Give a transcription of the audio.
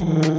rhythm